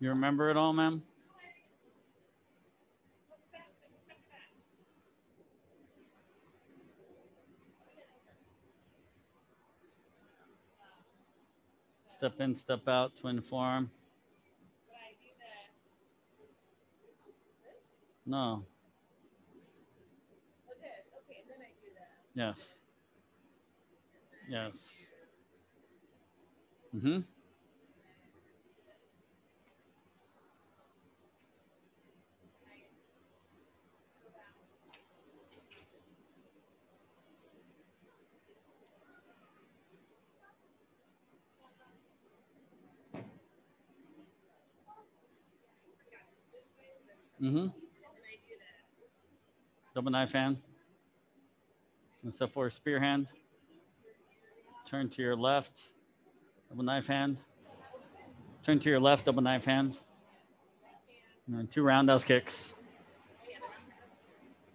You remember it all, ma'am? Step in, step out, twin form. No. Yes. Yes. Mm-hmm. Mm-hmm. Double knife hand. And step forward, spear hand. Turn to your left, double knife hand. Turn to your left, double knife hand. And then two roundhouse kicks.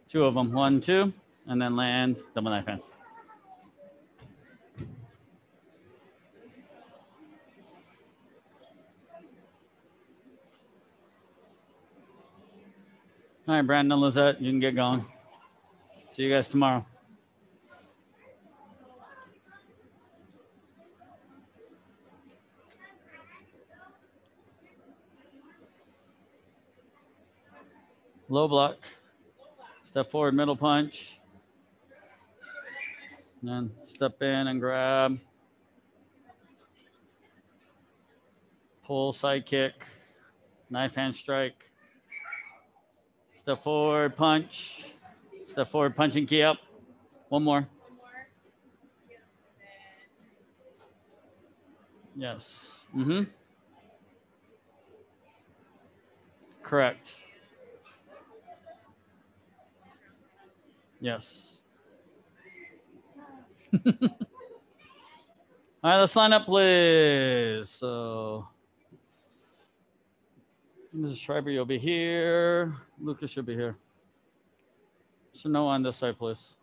Two of them, one, two, and then land, double knife hand. All right, Brandon Lizette, you can get going. See you guys tomorrow. Low block. Step forward, middle punch. And then step in and grab. Pull, side kick, knife hand strike. Step forward, punch. Step forward, punch and key up. One more. Yes. Mm-hmm. Correct. Yes. All right, let's line up, please. So, Mrs. Schreiber, you'll be here. Lucas should be here. So no on this side, please.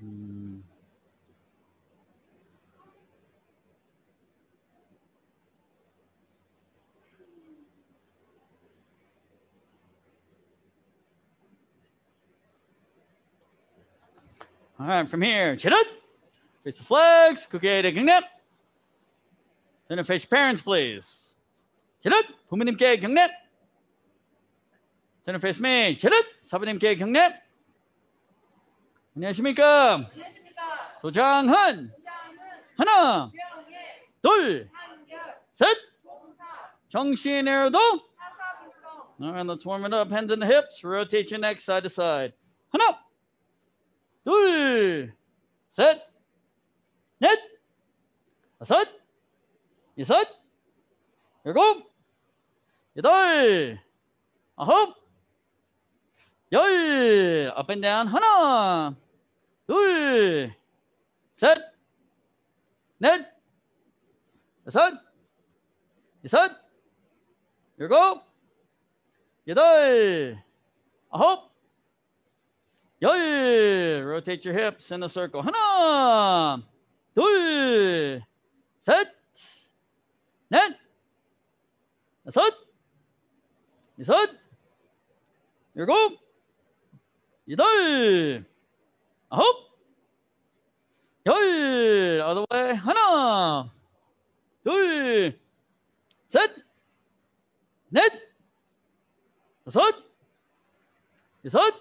Hmm. All right, from here, chin up, face the flags, cookie to 경 례. Turn to face your parents, please. chin up, 부모님께 경례. Turn to face me, chin up, 사부님께 경례. 안녕하십니까? 도장은 하나, 둘, 셋. 정신 내려도. All right, let's warm it up. Hands in the hips. Rotate your neck side to side. 하나, 둘, 셋, 넷, 다섯, 여섯, 일곱, 여덟, 아홉, 열. Up and down. 하나, 둘, 셋, 넷, 다섯, 여섯, 일곱, 여덟, 아홉, 열. Rotate your hips in a circle. 하나, 둘, 셋, 넷, 다섯, 여섯, 일곱, 여덟, 아홉, 열. Way. 하나, 둘, 셋, 넷, 다섯, 여섯,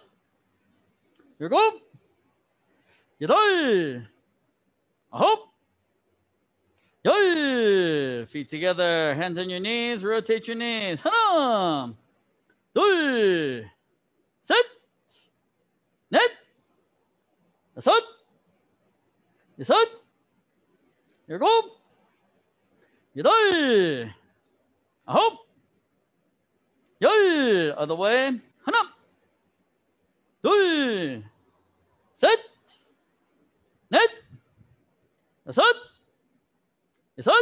일곱, 여덟, 아홉, Yay! Feet together, hands on your knees, rotate your knees. Halam! Yay! Sit. Net. Sit. Sit. Here go. Yay! Ahop. Yay! Other way. Hanam. Yay! Sit. Net. Sit. 여섯,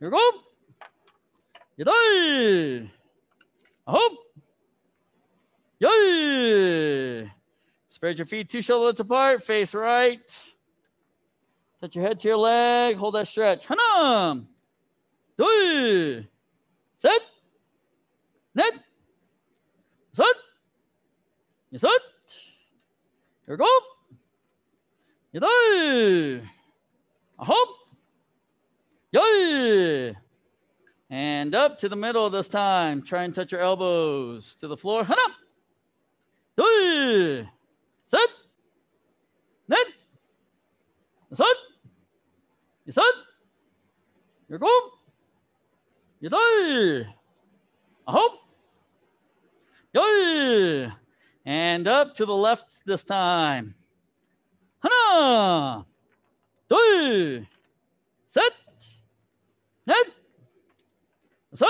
일곱, 여덟, 아홉, 열. Spread your feet two shoulders apart, face right. Touch your head to your leg. Hold that stretch. 하나, 둘, 셋, 넷, 다섯, 여섯, 일곱, 여덟, 아홉, Go. And up to the middle this time. Try and touch your elbows to the floor. Hana, up. Go. Sit. Net. Sit. You sit. You go. You do. I hope. Go. And up to the left this time. Hana. Do. 넷, 다섯,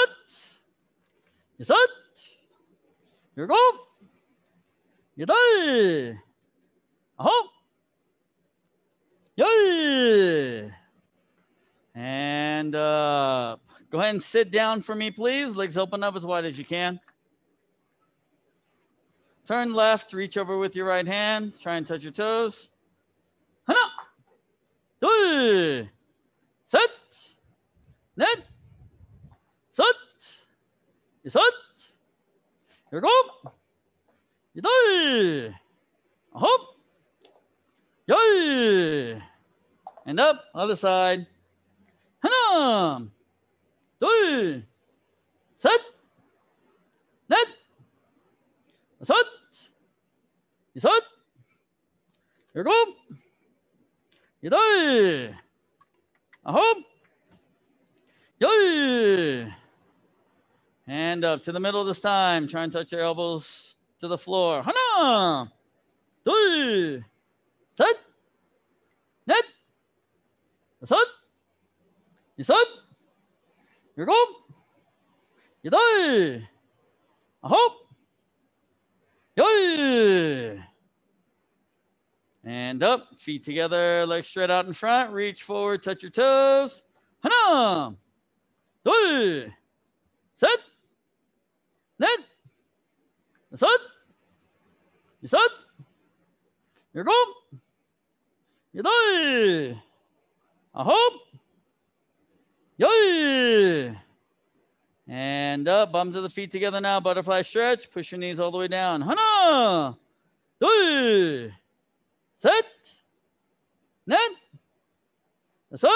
여섯, 일곱, 여덟, 아홉, 열. And up. Go ahead and sit down for me, please. Legs open up as wide as you can. Turn left, reach over with your right hand. Try and touch your toes. 하나, 둘, 셋, 넷, 다섯, 여섯, 일곱, 여덟, 아홉, 열. And up, other side. 하나, 둘, 셋, 넷, 다섯, 여섯, 일곱, 여덟, 아홉, Yay! Hand up to the middle this time. Try and touch your elbows to the floor. Hana! doi, Set! Net! Set! You set! You go! You die! I hope! Yay! And up, feet together, legs straight out in front. Reach forward, touch your toes. Hanam! 둘, 셋, 넷, 다섯, 여섯, 일곱, 여덟, 아홉, 열. And up, bums of the feet together now. Butterfly stretch. Push your knees all the way down. 하나, 둘, 셋, 넷, 다섯,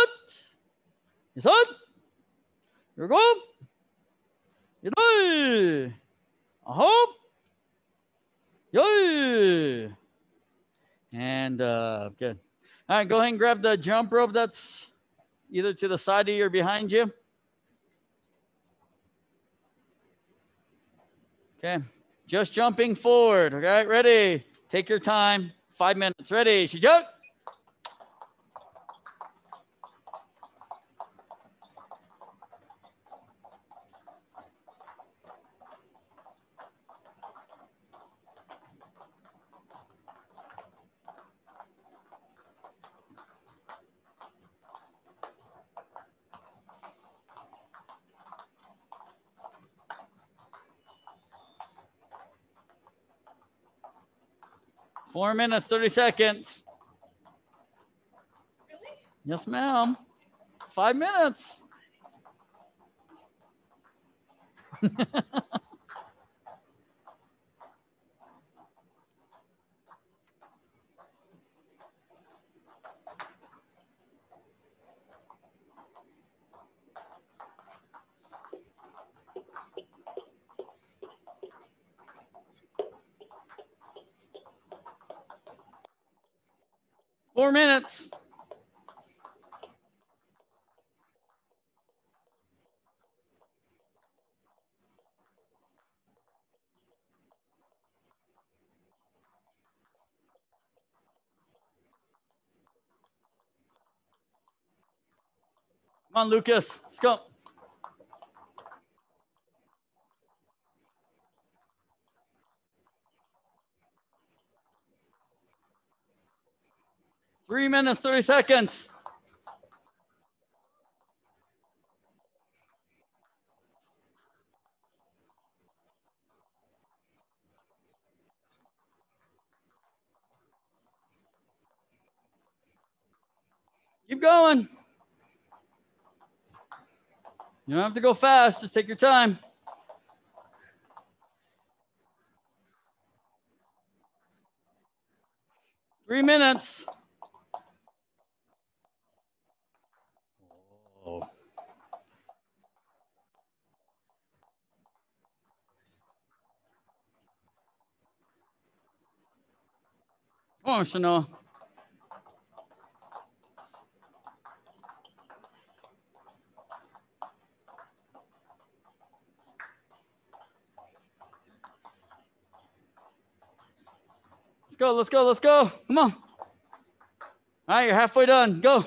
여섯, 일곱, 여덟, 아홉, 열. And uh, good. All right, go ahead and grab the jump rope that's either to the side of you or behind you. Okay, just jumping forward. Okay, ready? Take your time. Five minutes. Ready? She jump. Four minutes, 30 seconds. Really? Yes, ma'am. Five minutes. Four minutes. Come on, Lucas. Let's go. Three minutes, 30 seconds. Keep going. You don't have to go fast, just take your time. Three minutes. Come on, Chanel. Let's go, let's go, let's go. Come on. All right, you're halfway done. Go.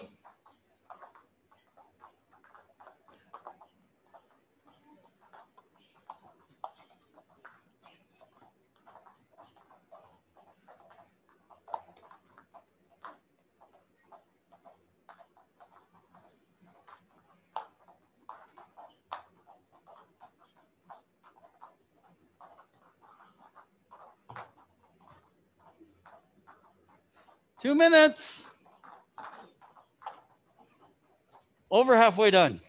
Two minutes. Over halfway done.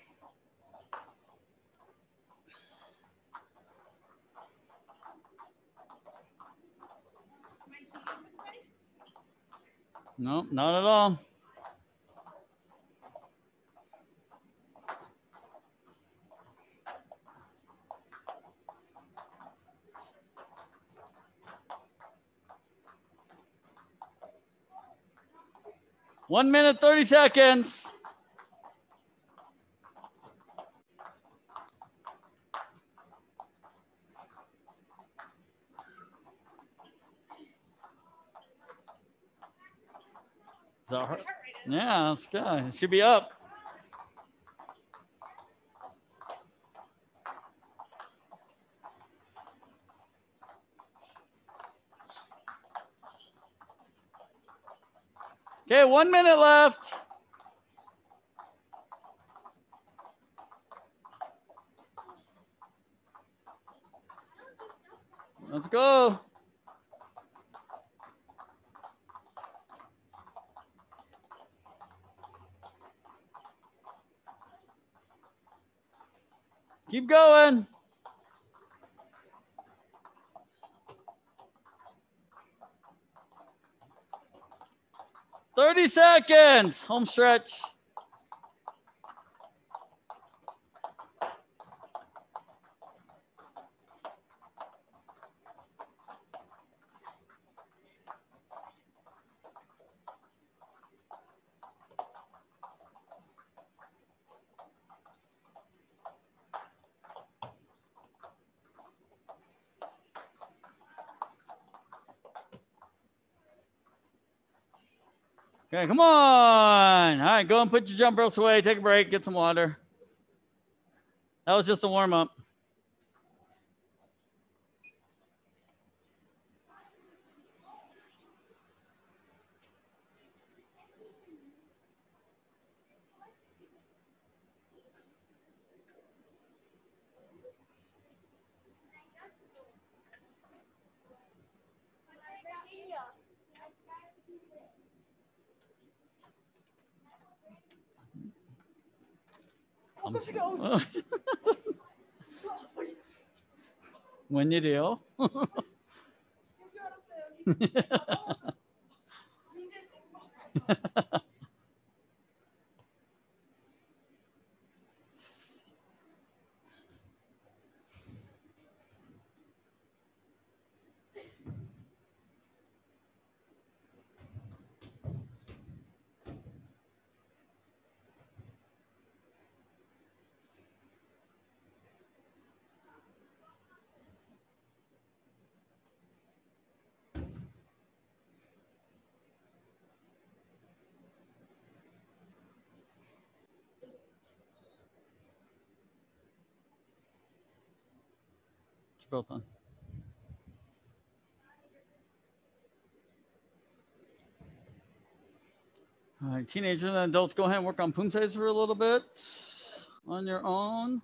No, not at all. One minute, 30 seconds. Is that her? Yeah, that's good. It should be up. Okay, one minute left. Let's go. Keep going. Seconds. Home stretch. Okay, come on. All right, go and put your jump ropes away. Take a break. Get some water. That was just a warm up. I'm sorry. When you do. It's built on. All right, teenagers and adults, go ahead and work on poomsae for a little bit on your own.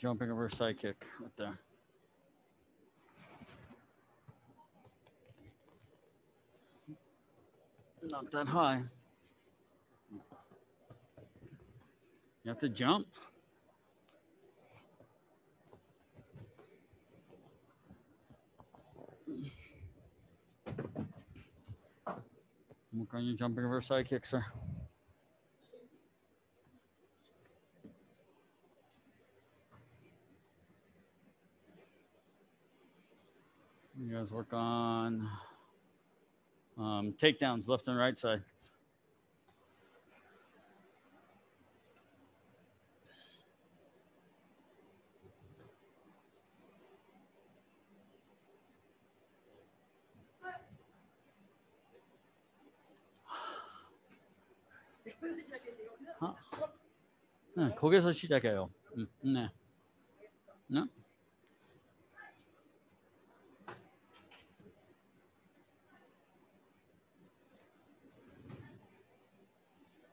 Jumping side kick right there. Not that high. You have to jump. Work on your jumping side kick, sir. You guys work on um, takedowns, left and right side. 아, 네, 거기서 시작해요. 음, 네. 네.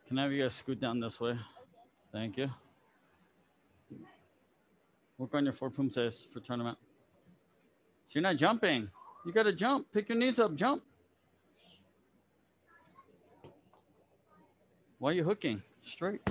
Can I have you guys scoot down this way? Thank you. Work on your four poomsaes for tournament. So you're not jumping. You got to jump. Pick your knees up. Jump. Why are you hooking? Straight.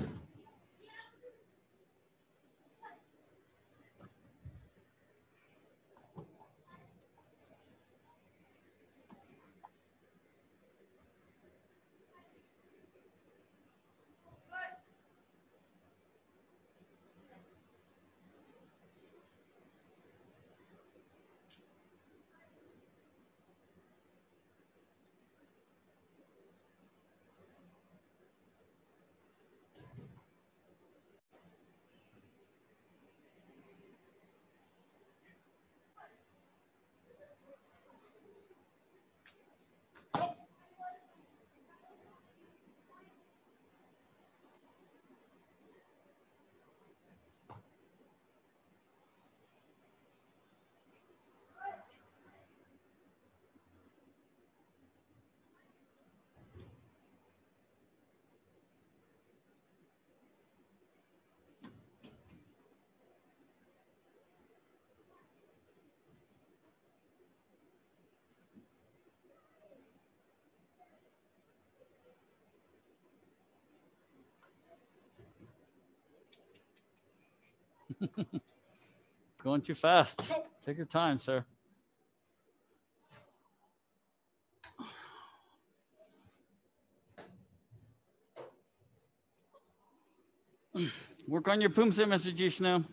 Going too fast. Take your time, sir. Work on your poomsae, Mr. Jishnu.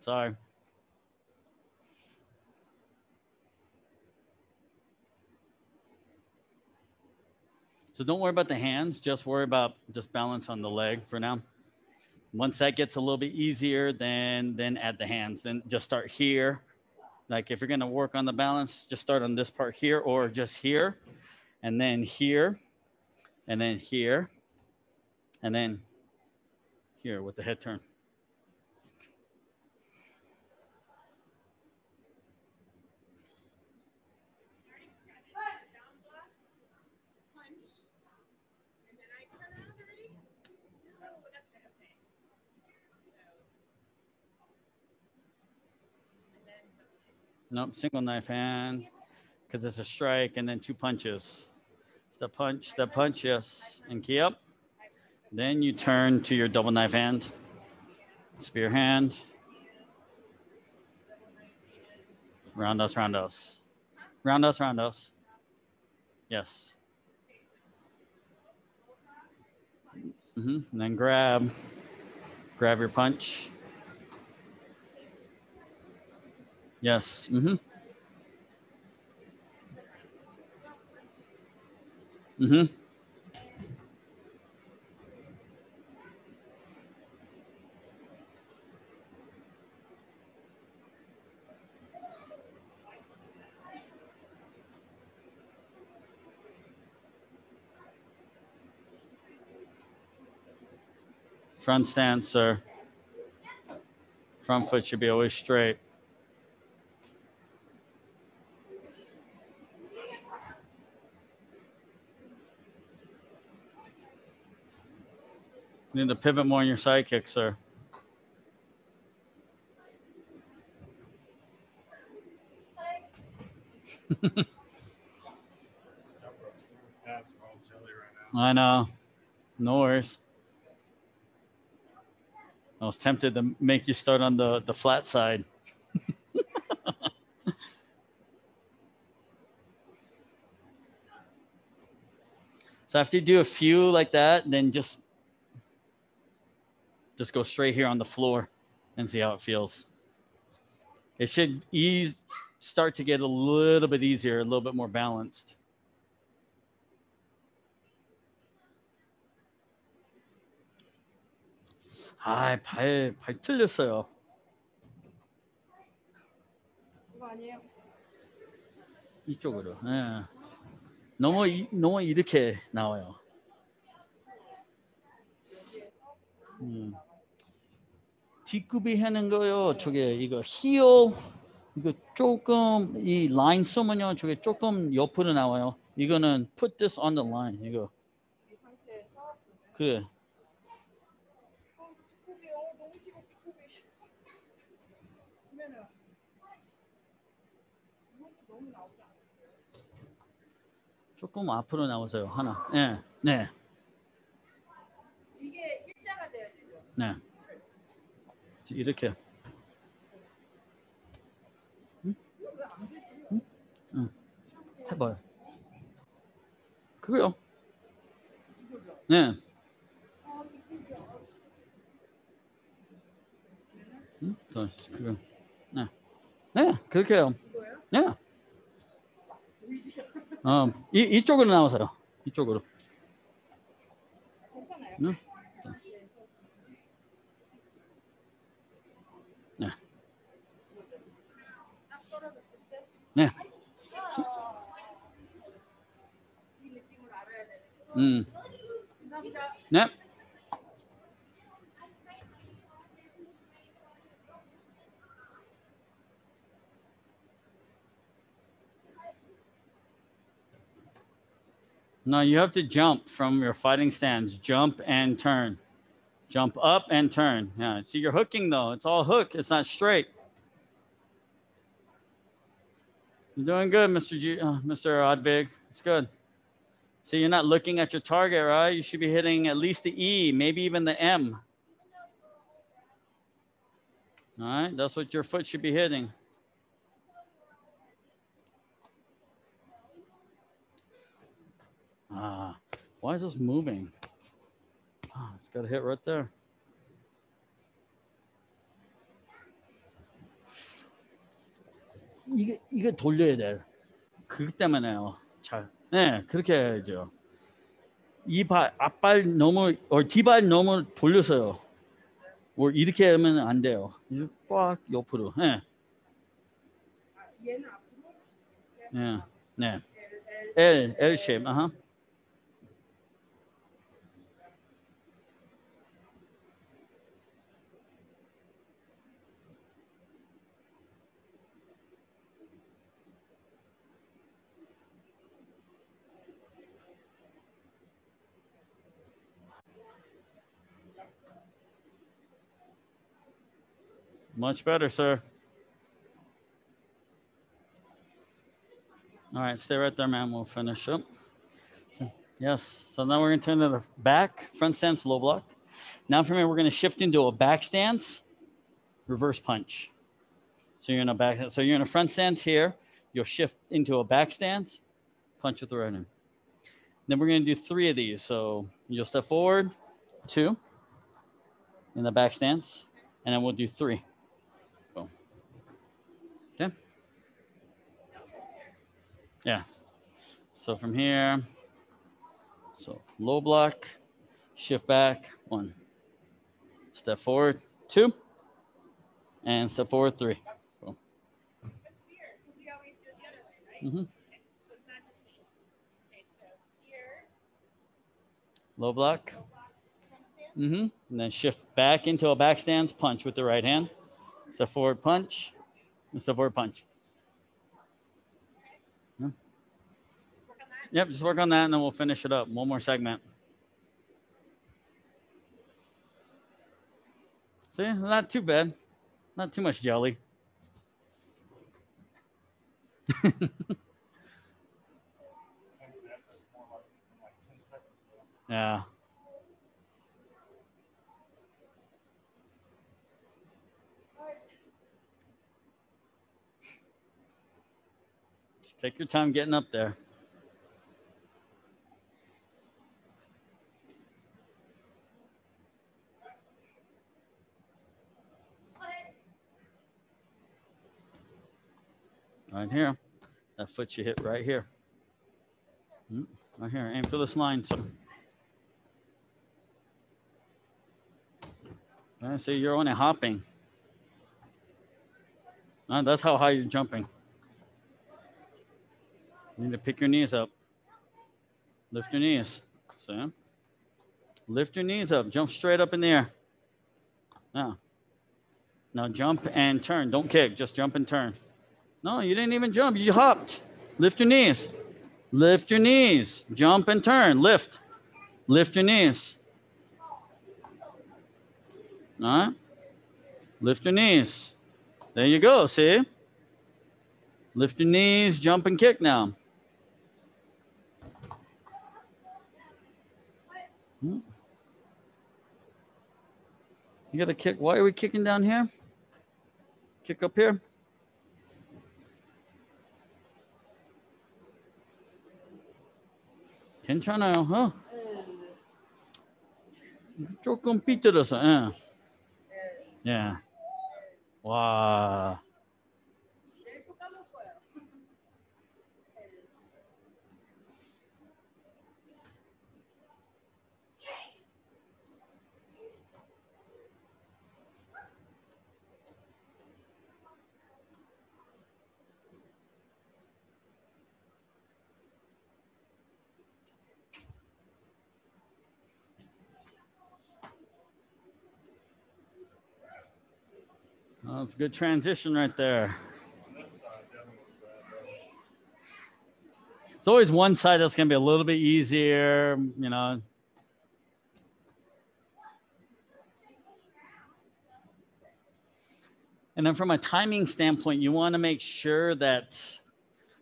Sorry. So don't worry about the hands, just worry about just balance on the leg for now. Once that gets a little bit easier, then then add the hands. Then just start here. Like if you're gonna work on the balance, just start on this part here or just here, and then here, and then here, and then here with the head turn. Nope, single knife hand because it's a strike and then two punches. Step punch, step punch, yes. And key up. Then you turn to your double knife hand, spear hand. Roundhouse, roundhouse. Roundhouse, roundhouse. Yes. Mm-hmm. And then grab, grab your punch. Yes. Mm-hmm. Mm-hmm. Front stance, sir. Front foot should be always straight. Need to pivot more on your side kick, sir. I know. No worries. I was tempted to make you start on the, the flat side. so after you do a few like that, then just just go straight here on the floor and see how it feels. It should ease start to get a little bit easier, a little bit more balanced. 아, 발, 발 틀렸어요. 이거 아니에요? 이쪽으로. 예. 너무, 이- 너무 이렇게 나와요. 음. 뒷굽이 하는 거요. 저게 이거 히어 이거 조금 이 라인 쓰면요. 저게 조금 옆으로 나와요. 이거는 put this on the line. 이거 그래. 조금 앞으로 나오세요. 하나. 네. 네. 네. 이렇게. 응? 응? 해봐요. 그거요. 네. 응? 더 그거. 네. 네, 그렇게요. 네. 어, 이 이쪽으로 나와서요. 이쪽으로. 괜찮아요. 네. Yeah. Mm. Yep. Now you have to jump from your fighting stance. Jump and turn. Jump up and turn. Yeah. See, you're hooking though. It's all hook. It's not straight. You're doing good, Mr. G, uh, Mr. Odvig. It's good. See, you're not looking at your target, right? You should be hitting at least the E, maybe even the M. All right, that's what your foot should be hitting. Ah, why is this moving? Ah, it's got to hit right there. 이게 이게 돌려야 돼. 그것 때문에요. 잘. 네, 그렇게 해야죠. 이 발 앞발 너무 어 뒤발 너무 돌려서요. 뭐 이렇게 하면 안 돼요. 꽉 옆으로. 네, 네, 네. L, L, shape. 아하. Much better, sir. All right, stay right there, man. We'll finish up. So, yes. So now we're going to turn to the back, front stance, low block. Now from here, we're going to shift into a back stance, reverse punch. So you're in a back. So you're in a front stance here. You'll shift into a back stance, punch with the right hand. Then we're going to do three of these. So you'll step forward, two, in the back stance, and then we'll do three. Okay. Yes. So from here, so low block, shift back, one. Step forward, two. And step forward, three. Right? Mhm. Here, Low block. Mm-hmm. And then shift back into a back stance punch with the right hand. Step forward punch. And step forward punch. On. Yep, just work on that and then we'll finish it up. One more segment. See, not too bad. Not too much jelly. yeah. Just take your time getting up there. Right here. That foot you hit right here. Mm, Right here. Aim for this line. So. I see you're only hopping. That's how high you're jumping. You need to pick your knees up. Lift your knees. Sam. Lift your knees up. Jump straight up in the air. Now. Now jump and turn. Don't kick. Just jump and turn. No, you didn't even jump. You hopped. Lift your knees. Lift your knees. Jump and turn. Lift. Lift your knees. All right. Lift your knees. There you go. See? Lift your knees. Jump and kick now. Hmm. You got to kick. Why are we kicking down here? Kick up here. 괜찮아요. 어? 조금 삐뚤어서. 예. 예. 와. That's a good transition right there. It's always one side that's going to be a little bit easier, you know. And then from a timing standpoint, you want to make sure that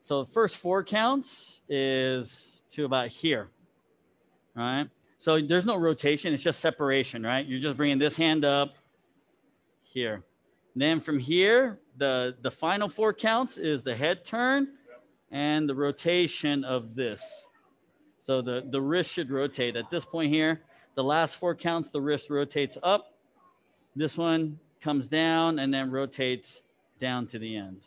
so the first four counts is to about here, right? So there's no rotation, it's just separation, right? You're just bringing this hand up here. Then from here, the, the final four counts is the head turn and the rotation of this. So the, the wrist should rotate. At this point here, the last four counts, the wrist rotates up. This one comes down and then rotates down to the end.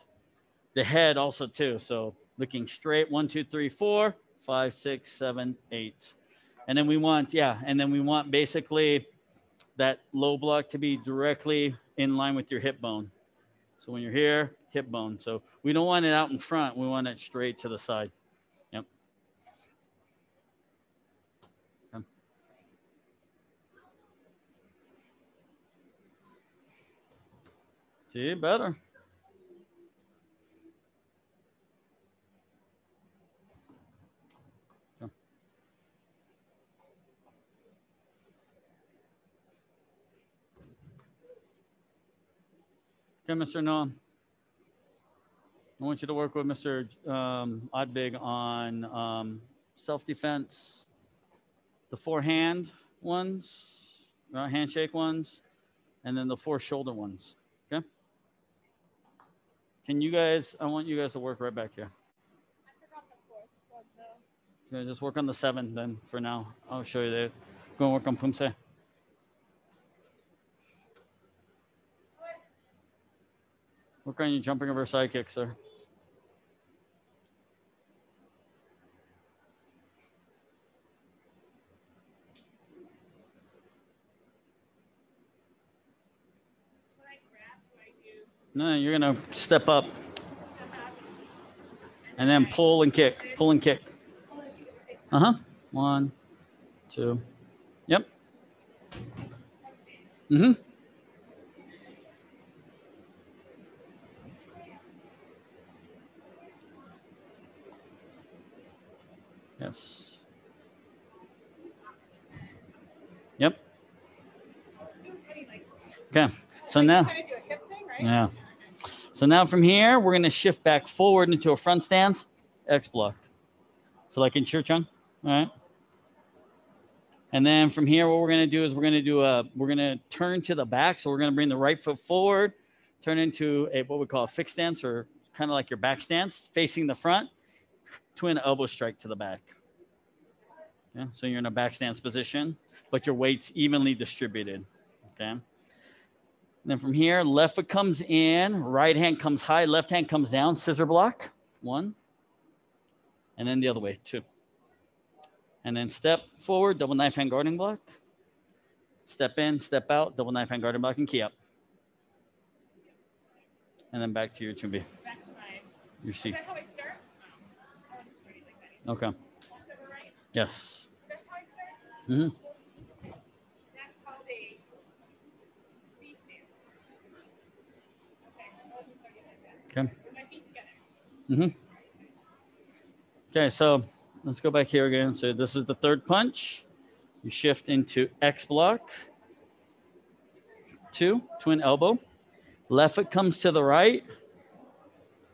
The head also too. So looking straight, one, two, three, four, five, six, seven, eight. And then we want, yeah, and then we want basically that low block to be directly in line with your hip bone. So when you're here, hip bone. So we don't want it out in front. We want it straight to the side. Yep. See, better. Okay, Mr. Noah. I want you to work with Mr. Um, Odbig on um, self-defense, the four hand ones, uh, handshake ones, and then the four shoulder ones. Okay. Can you guys? I want you guys to work right back here. I forgot the fourth one though. Okay, just work on the seven then for now. I'll show you that. Go and work on Poomsae. Work on your jumping over kick, sir. No, you're gonna step up and then pull and kick, pull and kick. Uh huh. One, two. Yep. Mm hmm. Yes. Yep. Just hitting like Okay. So now, Kind of do a hip thing, right? yeah. So now from here, we're going to shift back forward into a front stance, X block. So like in Churchung, all right? And then from here, what we're going to do is we're going to do a, we're going to turn to the back. So we're going to bring the right foot forward, turn into a, what we call a fixed stance or kind of like your back stance facing the front, twin elbow strike to the back. Yeah. So you're in a back stance position, but your weight's evenly distributed. Okay. Then from here, left foot comes in, right hand comes high, left hand comes down, scissor block, one. And then the other way, two. And then step forward, double knife hand guarding block. Step in, step out, double knife hand guarding block, and key up. And then back to your chumbi, Back to my. your seat. A C stance. Okay. Yes. wasn't starting like that. Okay. With my feet together. hmm Okay, so let's go back here again. So this is the third punch. You shift into X block. Two, twin elbow. Left foot comes to the right.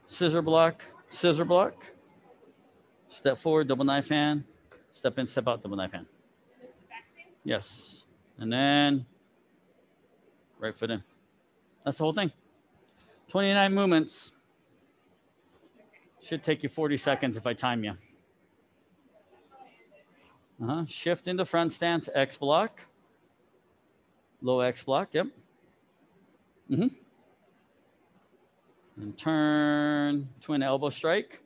Scissor block, scissor block. Step forward, double knife hand. Step in, step out, double knife hand. Yes. And then right foot in. That's the whole thing. 29 movements. Should take you 40 seconds if I time you. Uh-huh. Shift into front stance, X block. Low X block, yep. Mm-hmm. And turn, twin elbow strike.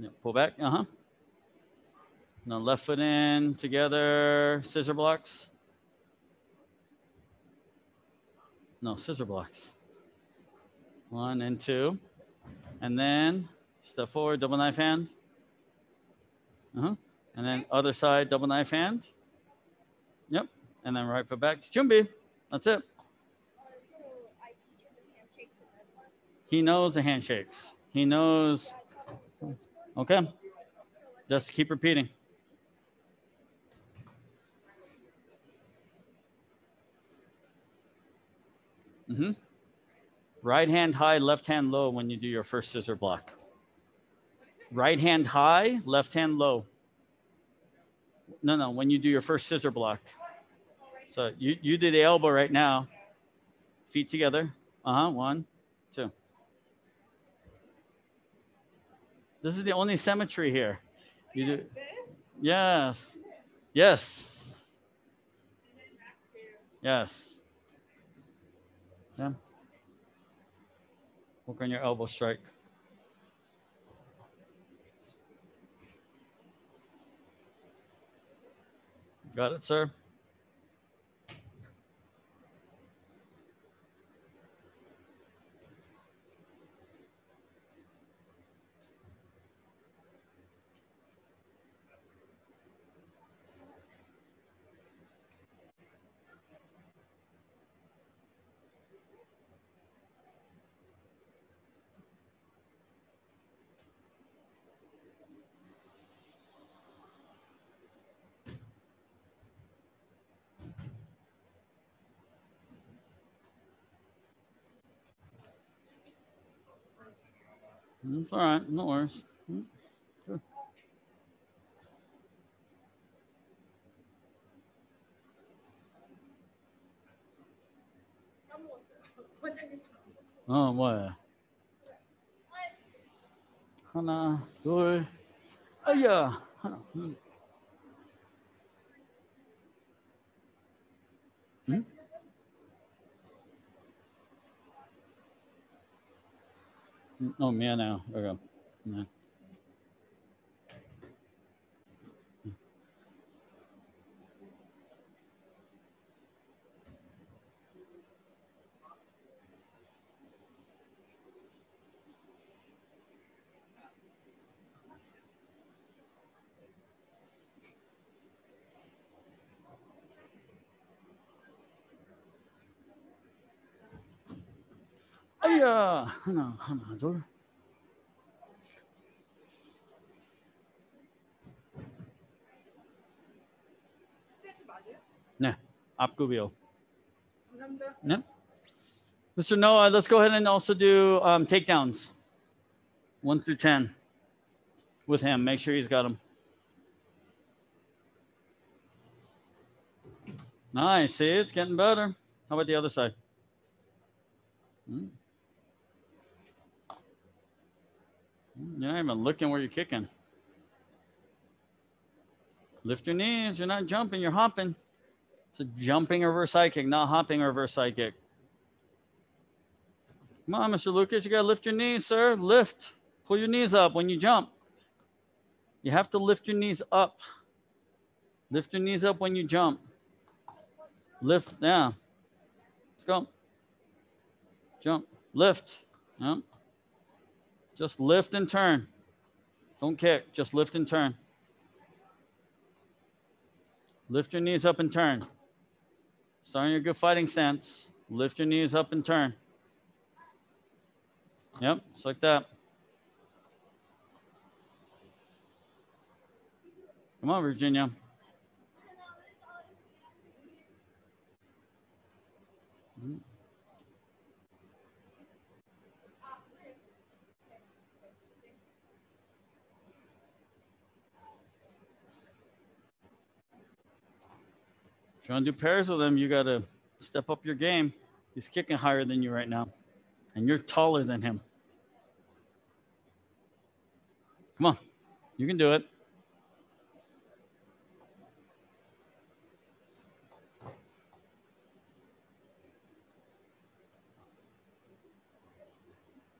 Yep, pull back, uh-huh. Now left foot in together, scissor blocks. No, scissor blocks. One and two. And then step forward, double knife hand. Uh-huh. And then other side, double knife hand. Yep. And then right foot back to Chumbi. That's it. So I teach him the handshakes and then He knows the handshakes. He knows. Okay. Just keep repeating. hmm Right hand high, left hand low when you do your first scissor block. Right hand high, left hand low. No, no, when you do your first scissor block. So you, you do the elbow right now. Feet together. Uh huh. One, two. This is the only cemetery here. You do. Yes. Yes. and then back to Yes. Yeah. Work on your elbow strike. Got it, sir? It's all right. No worries. Mm, good. almost. What time is it? 어, 뭐야? 하나, 둘, 아야, 하나, 음. Oh, man, now. okay. 아야, 하나, 하나, 둘. 앞굽이요. 감사합니다. Yeah. Mr. Noah, let's go ahead and also do um, takedowns. One through 10 with him. Make sure he's got them. Nice. See, it's getting better. How about the other side? Hmm. You're not even looking where you're kicking. Lift your knees. You're not jumping, you're hopping. It's a jumping reverse kick, not hopping reverse kick. Come on, Mr. Lucas. You got to lift your knees, sir. Lift. Pull your knees up when you jump. You have to lift your knees up. Lift your knees up when you jump. Lift. Yeah. Let's go. Jump. Lift. Yeah. Just lift and turn. Don't kick. Just lift and turn. Lift your knees up and turn. Starting your good fighting stance. Lift your knees up and turn. Yep, just like that. Come on, Virginia. You want to do pairs with him, you got to step up your game. He's kicking higher than you right now, and you're taller than him. Come on, you can do it.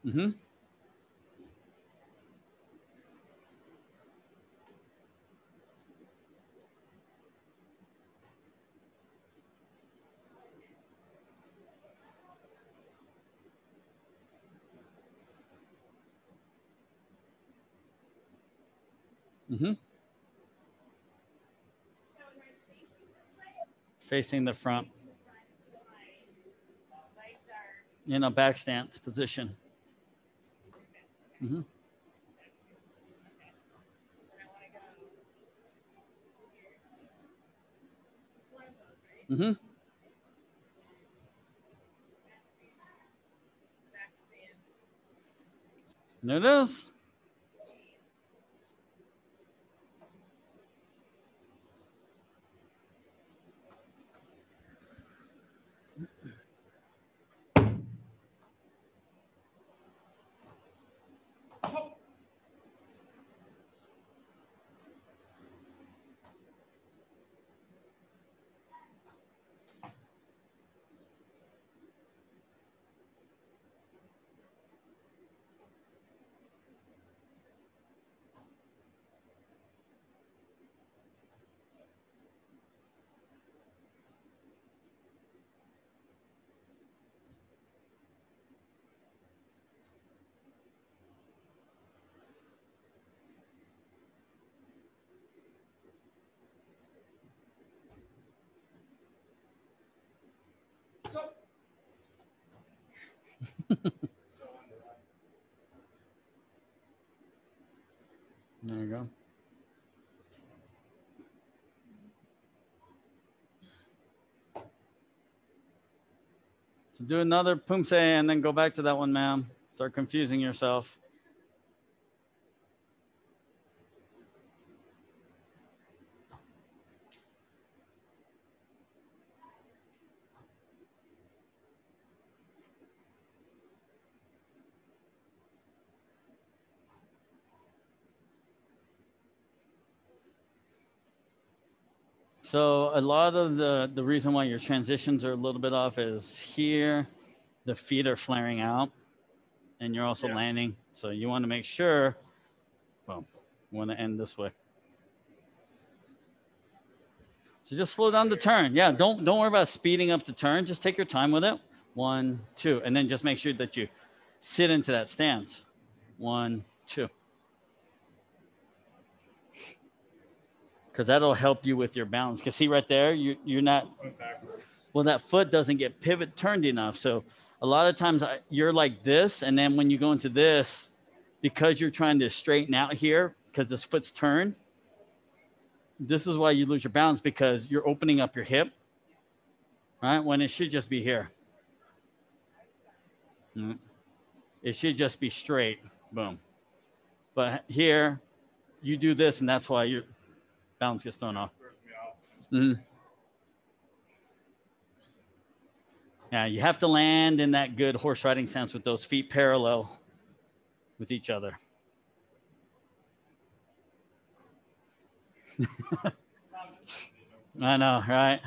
Mm-hmm. Mm-hmm. Facing the front in a back stance position. Mm-hmm. Mm-hmm. There it is. There you go. So do another poomsae and then go back to that one, ma'am. Start confusing yourself. So a lot of the the reason why your transitions are a little bit off is here, the feet are flaring out, and you're also Yeah. landing. So you want to make sure. Well, want to end this way. So just slow down the turn. Yeah, don't don't worry about speeding up the turn. Just take your time with it. One, two, and then just make sure that you sit into that stance. One, two. Because that'll help you with your balance. Because see right there, you you're not well that foot doesn't get pivot turned enough so a lot of times I, you're like this and then when you go into this because you're trying to straighten out here because this foot's turned this is why you lose your balance because you're opening up your hip right? When it should just be here. Mm. It should just be straight. Boom. But here, you do this, and that's why your balance gets thrown off. Mhm. Yeah, you have to land in that good horse riding stance with those feet parallel with each other. I know, right?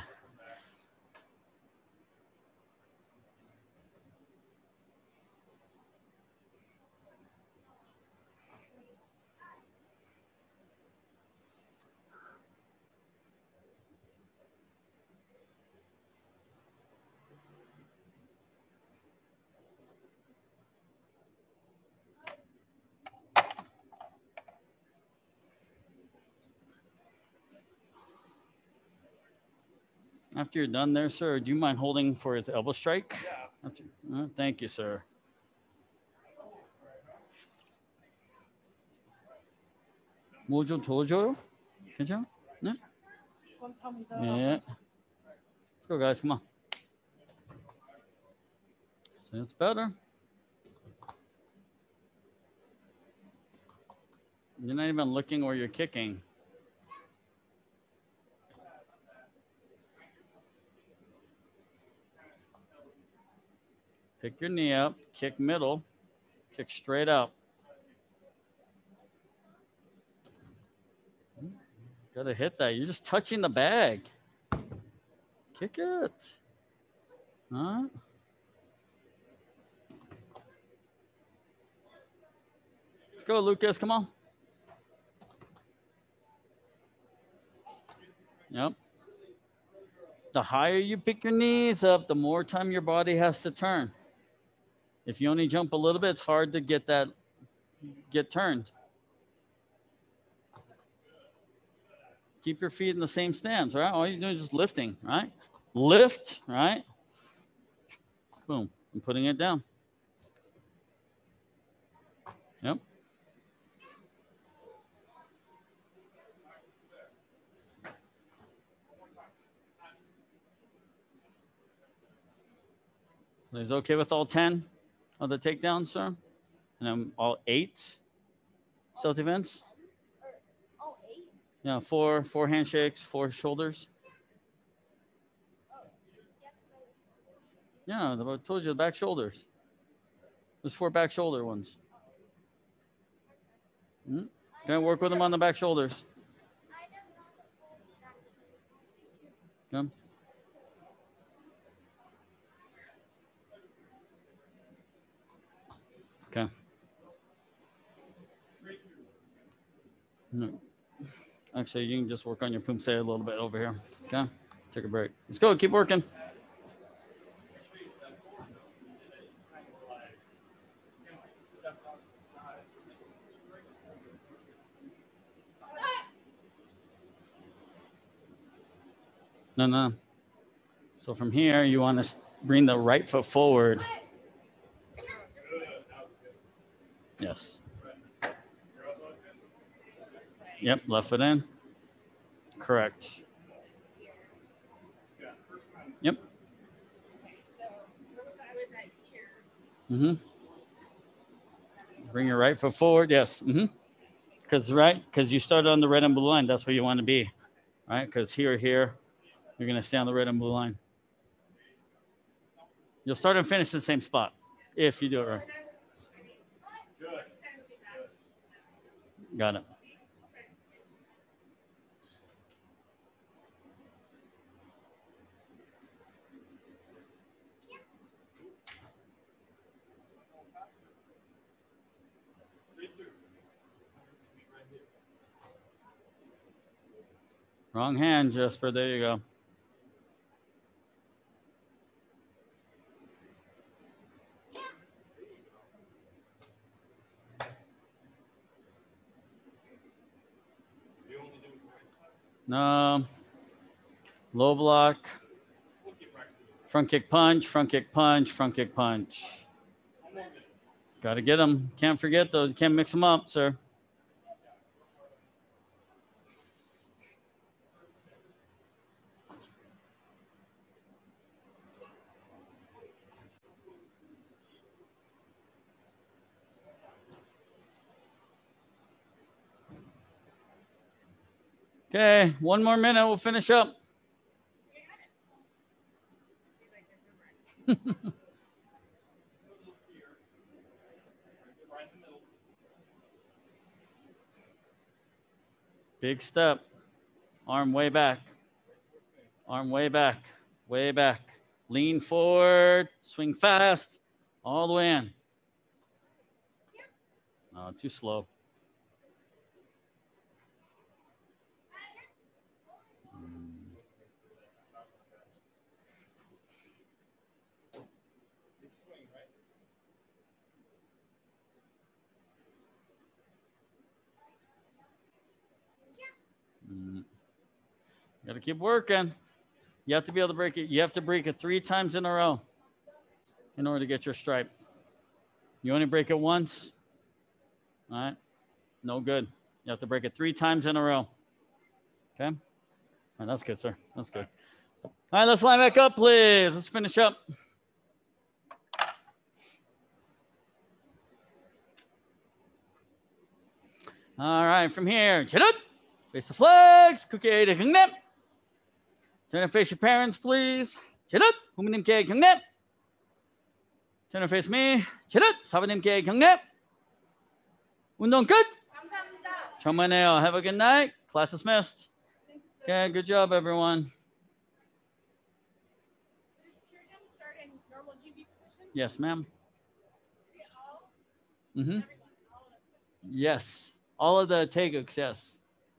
After you're done there, sir, do you mind holding for his elbow strike? After- uh, Thank you, sir. 뭐 좀 더 줘요? 괜찮아? 네? 감사합니다. Yeah. Let's go, guys. Come on. So it's better. You're not even looking where you're kicking. Pick your knee up, kick middle, kick straight up. Gotta hit that. You're just touching the bag. Kick it. Huh? Let's go, Lucas. Come on. Yep. The higher you pick your knees up, the more time your body has to turn. If you only jump a little bit, it's hard to get that get turned. Keep your feet in the same stance, right? All you're doing is just lifting, right? Lift, right? Boom, I'm putting it down. Yep. So he's okay with all 10 of the takedowns, sir? And I'm all eight self defense? Oh, eight. Yeah, four four handshakes, four shoulders. Yeah, I told you the back shoulders. There's four back shoulder ones. Hmm? Gonna work with them on the back shoulders. Come. Okay. No. Actually, you can just work on your poomsae a little bit over here. Okay. Take a break. Let's go. Keep working. No, no. So from here, you want to bring the right foot forward. Yes. Yep, left foot in. Correct. Yep. Mm-hmm. Bring your right foot forward. Yes. Mm-hmm. Because right, because you started on the red and blue line. That's where you want to be, right? Because here, here, you're gonna stay on the red and blue line. You'll start and finish in the same spot if you do it right. Got it. Wrong hand, Jesper. There you go. No. Low block. Front kick punch, front kick punch, front kick punch. Got to get them. Can't forget those. You can't mix them up, sir. Okay, one more minute. We'll finish up. Big step. Arm way back. Arm way back. Way back. Lean forward. Swing fast. All the way in. No, too slow. Got to keep working. You have to be able to break it. You have to break it three times in a row in order to get your stripe. You only break it once. All right. No good. You have to break it three times in a row. Okay. All right, that's good, sir. That's good. All right, let's line back up, please. Let's finish up. All right, from here, chin up, face the flags, cookie. Turn and face your parents, please. chin up, 부모님께 경례. Turn and face me. chin up, 사부님께 경례. 운동 끝. 감사합니다. 정말네요. Have a good night. Class dismissed. Thank you, sir. Okay, good job, everyone. So does cheer gym start in normal GB position? Yes, ma'am. We all, hmm everyone, all of us. Yes. All of the taegooks, yes.